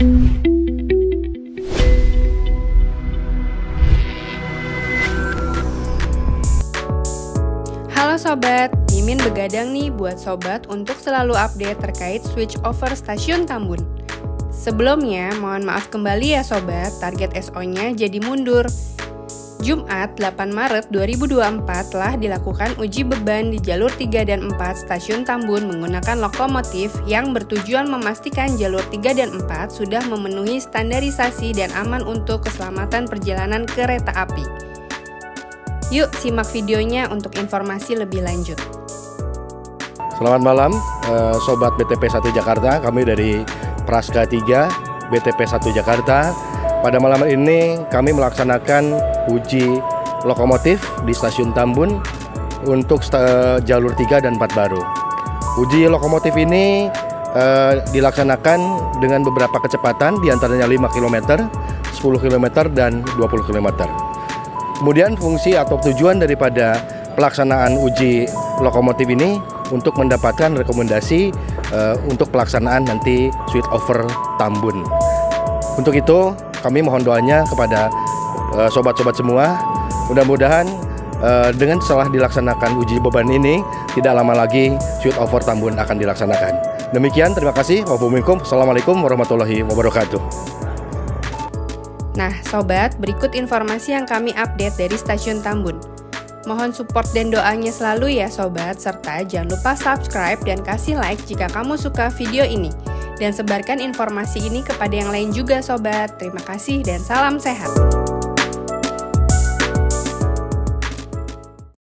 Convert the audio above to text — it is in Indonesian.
Halo sobat, Mimin begadang nih buat sobat untuk selalu update terkait switch over stasiun Tambun. Sebelumnya, mohon maaf kembali ya sobat, target SO-nya jadi mundur. Jumat 8 Maret 2024 telah dilakukan uji beban di jalur 3 dan 4 stasiun Tambun menggunakan lokomotif yang bertujuan memastikan jalur 3 dan 4 sudah memenuhi standarisasi dan aman untuk keselamatan perjalanan kereta api. Yuk simak videonya untuk informasi lebih lanjut. Selamat malam eh, Sobat BTP 1 Jakarta Kami dari Praska 3 BTP 1 Jakarta pada malam ini kami melaksanakan uji lokomotif di stasiun Tambun untuk jalur 3 dan 4 baru. Uji lokomotif ini uh, dilaksanakan dengan beberapa kecepatan di antaranya 5 km, 10 km, dan 20 km. Kemudian fungsi atau tujuan daripada pelaksanaan uji lokomotif ini untuk mendapatkan rekomendasi uh, untuk pelaksanaan nanti switch over Tambun. Untuk itu kami mohon doanya kepada eh, sobat-sobat semua. Mudah-mudahan uh, dengan setelah dilaksanakan uji beban ini tidak lama lagi shoot over Tambun akan dilaksanakan. Demikian, terima kasih. Wassalamualaikum Assalamualaikum warahmatullahi wabarakatuh. Nah, sobat, berikut informasi yang kami update dari stasiun Tambun. Mohon support dan doanya selalu ya sobat, serta jangan lupa subscribe dan kasih like jika kamu suka video ini dan sebarkan informasi ini kepada yang lain juga sobat. Terima kasih dan salam sehat.